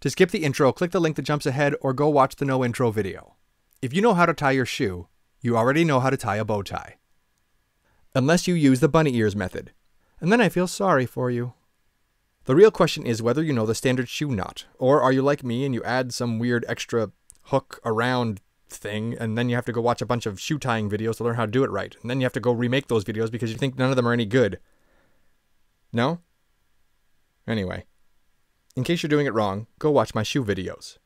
To skip the intro, click the link that jumps ahead or go watch the no intro video. If you know how to tie your shoe, you already know how to tie a bow tie. Unless you use the bunny ears method. And then I feel sorry for you. The real question is whether you know the standard shoe knot, or are you like me and you add some weird extra hook around thing, and then you have to go watch a bunch of shoe tying videos to learn how to do it right, and then you have to go remake those videos because you think none of them are any good. No? Anyway, in case you're doing it wrong, go watch my shoe videos.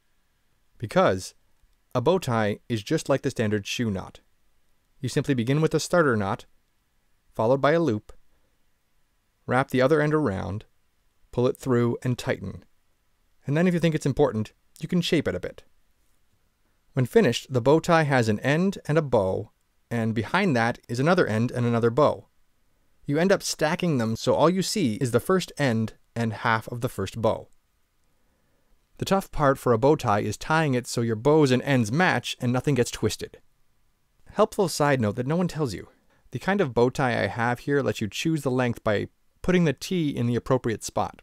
Because a bow tie is just like the standard shoe knot. You simply begin with a starter knot, followed by a loop, wrap the other end around, pull it through, and tighten. And then if you think it's important, you can shape it a bit. When finished, the bow tie has an end and a bow, and behind that is another end and another bow. You end up stacking them so all you see is the first end and half of the first bow. The tough part for a bow tie is tying it so your bows and ends match and nothing gets twisted. Helpful side note that no one tells you. The kind of bow tie I have here lets you choose the length by putting the T in the appropriate spot.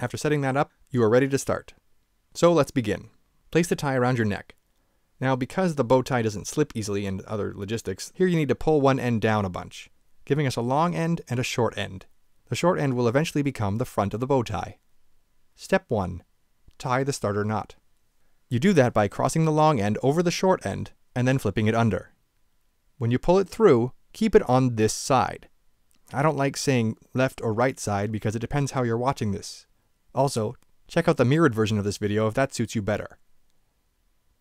After setting that up, you are ready to start. So let's begin. Place the tie around your neck. Now, because the bow tie doesn't slip easily and other logistics, here you need to pull one end down a bunch, giving us a long end and a short end. The short end will eventually become the front of the bow tie. Step 1. Tie the starter knot. You do that by crossing the long end over the short end and then flipping it under. When you pull it through, keep it on this side. I don't like saying left or right side because it depends how you're watching this. Also, check out the mirrored version of this video if that suits you better.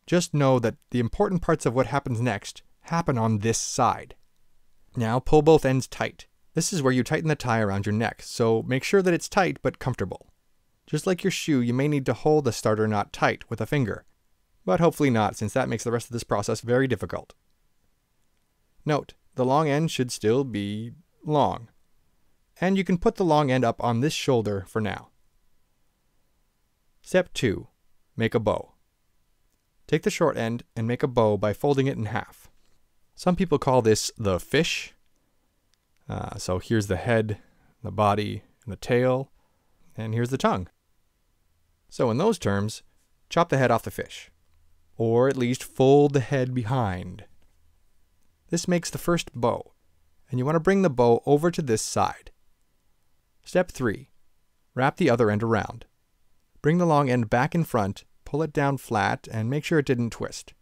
Just know that the important parts of what happens next happen on this side. Now pull both ends tight. This is where you tighten the tie around your neck, so make sure that it's tight but comfortable. Just like your shoe, you may need to hold the starter knot tight with a finger, but hopefully not since that makes the rest of this process very difficult. Note, the long end should still be long, and you can put the long end up on this shoulder for now. Step 2. Make a bow. Take the short end and make a bow by folding it in half. Some people call this the fish. Uh, so here's the head, the body, and the tail, and here's the tongue. So in those terms, chop the head off the fish, or at least fold the head behind. This makes the first bow, and you want to bring the bow over to this side. Step 3. Wrap the other end around. Bring the long end back in front pull it down flat, and make sure it didn't twist.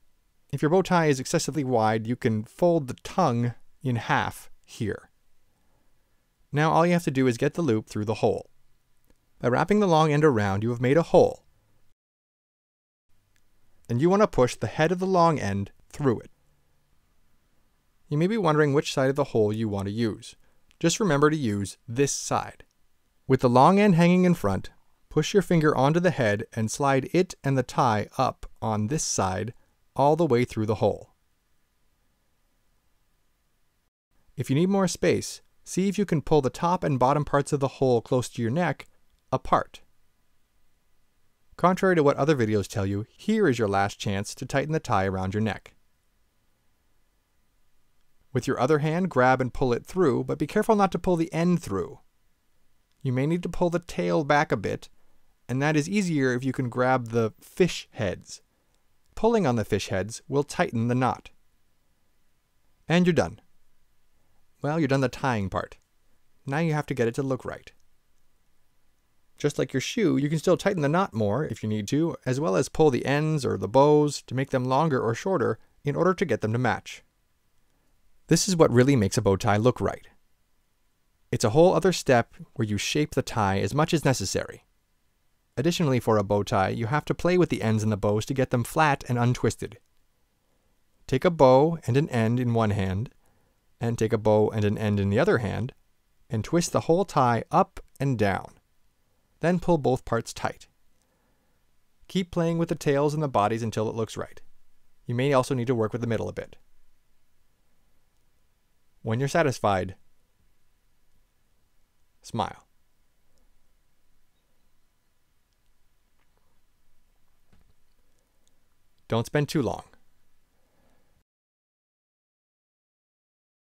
If your bow tie is excessively wide, you can fold the tongue in half here. Now all you have to do is get the loop through the hole. By wrapping the long end around, you have made a hole. And you want to push the head of the long end through it. You may be wondering which side of the hole you want to use. Just remember to use this side. With the long end hanging in front, Push your finger onto the head and slide it and the tie up on this side all the way through the hole. If you need more space, see if you can pull the top and bottom parts of the hole close to your neck apart. Contrary to what other videos tell you, here is your last chance to tighten the tie around your neck. With your other hand, grab and pull it through, but be careful not to pull the end through. You may need to pull the tail back a bit and that is easier if you can grab the fish heads. Pulling on the fish heads will tighten the knot. And you're done. Well, you're done the tying part. Now you have to get it to look right. Just like your shoe, you can still tighten the knot more if you need to, as well as pull the ends or the bows to make them longer or shorter in order to get them to match. This is what really makes a bow tie look right. It's a whole other step where you shape the tie as much as necessary. Additionally, for a bow tie, you have to play with the ends and the bows to get them flat and untwisted. Take a bow and an end in one hand, and take a bow and an end in the other hand, and twist the whole tie up and down. Then pull both parts tight. Keep playing with the tails and the bodies until it looks right. You may also need to work with the middle a bit. When you're satisfied, smile. Don't spend too long.